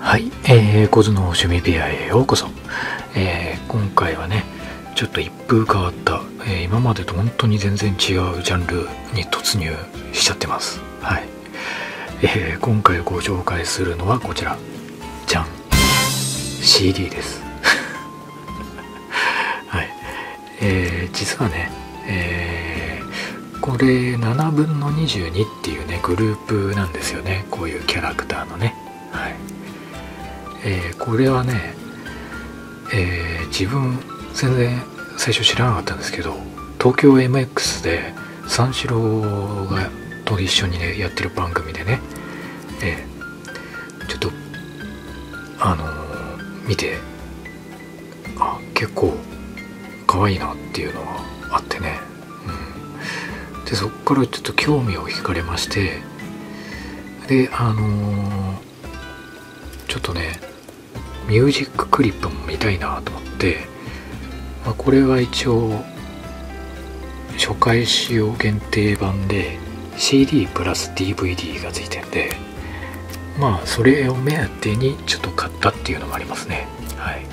はい、えー、コズの趣味部屋へようこそ、えー、今回はねちょっと一風変わった、えー今までと本当に全然違うジャンルに突入しちゃってます。はい、えー今回ご紹介するのはこちら。じゃん CD です。はい。えー実はねえーこれ7分の22っていうねグループなんですよね。こういうキャラクターのね。はい。えーこれはね、えー自分全然最初知らなかったんですけど東京 MX で三四郎がと一緒にねやってる番組でね、えーちょっとあのー見てあ結構可愛いなっていうのはあってね、うん、でそっからちょっと興味を惹かれましてであのーちょっとねミュージッククリップも見たいなと思って、まあ、これは一応初回使用限定版で CD プラス DVD がついてんでまあそれを目当てにちょっと買ったっていうのもありますね。はい。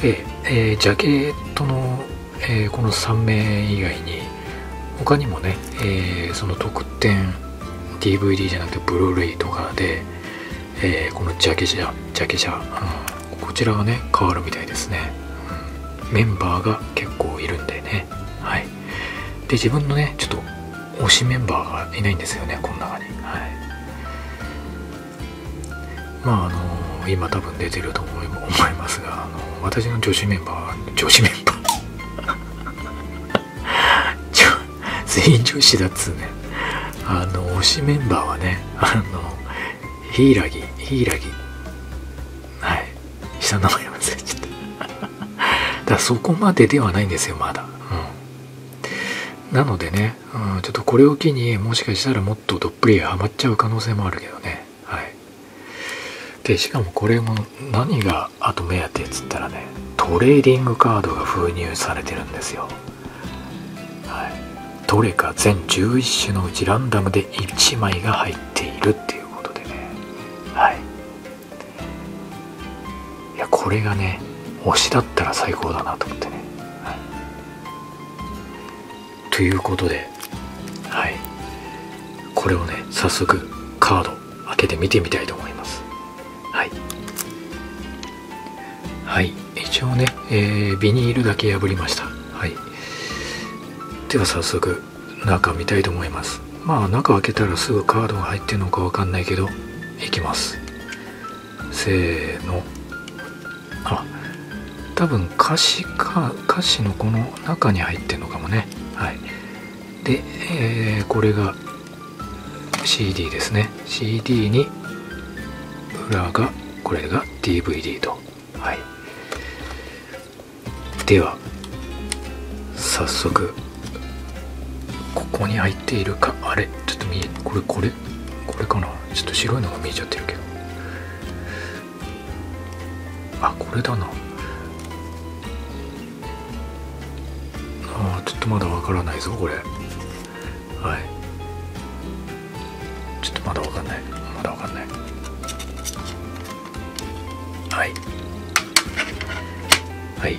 で、えージャケットの、えーこの3名以外に他にもね、えーその特典 DVD じゃなくてブルーレイとかでえーこのジャケ写ジャケ写、うん。こちらがね変わるみたいですね、うん。メンバーが結構いるんでね。はい。で自分のねちょっと推しメンバーがいないんですよねこの中に。はい。まああの今多分出てると思いますがあの私の女子メンバーは女子メンバー。全員女子だっつうね。あの推しメンバーはねあのヒイラギヒイラギはい下の名前忘れちゃっただそこまでではないんですよまだうんなのでね、うん、ちょっとこれを機にもしかしたらもっとどっぷりハマっちゃう可能性もあるけどねはいでしかもこれも何があと目当てっつったらねトレーディングカードが封入されてるんですよはいどれか全11種のうちランダムで1枚が入っているっていうこれがね推しだったら最高だなと思ってね、はい、ということではい。これをね早速カード開けてみてみたいと思います。はい。はい。一応ね、えービニールだけ破りました。はい。では早速中見たいと思います。まあ中開けたらすぐカードが入ってるのかわかんないけどいきます。せーの。あ多分歌詞か歌詞のこの中に入ってるのかもね。はい。で、えーこれが CD ですね。CD に裏がこれが DVD と。はい。では早速ここに入っているかあれ？ちょっと見えこれこれ？これかな？ちょっと白いのが見えちゃってるけど。あこれだな。あちょっとまだわからないぞこれ。はい。ちょっとまだわかんない。まだわかんない。はい。はい。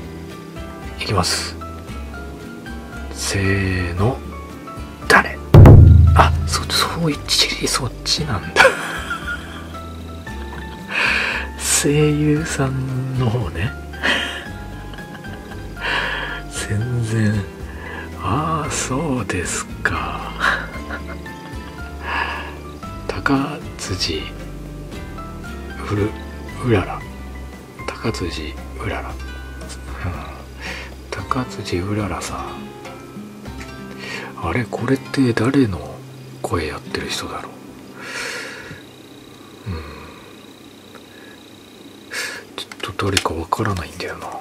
いきます。せーの。誰？あそそういっちそっちなんだ。声優さんの方ね。全然。ああそうですか。高辻うるうらら。高辻うらら、うん、高辻うららさん。あれこれって誰の声やってる人だろううんちょっと誰かわからないんだよな。うん。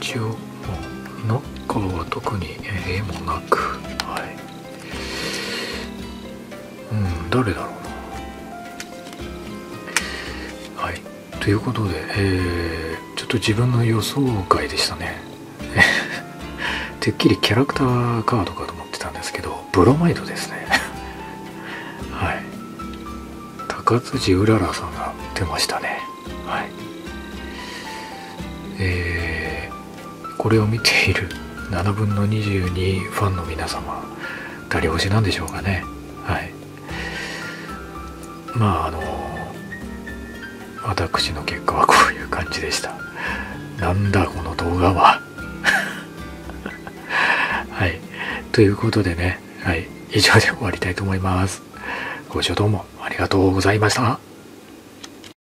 一応まあ中は特に絵もなく。はい。うん誰だろうな。はい。ということでえー、ちょっと自分の予想外でしたね。てっきりキャラクターカードかと思ってたんですけどブロマイドですね辻うららさんが出ましたね。はい。えー、これを見ている7分の22ファンの皆様誰推しなんでしょうかね。はい。まああの私の結果はこういう感じでした。なんだこの動画は。はい。ということでね。はい。以上で終わりたいと思います。ご視聴どうもありがとうございました。